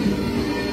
あ!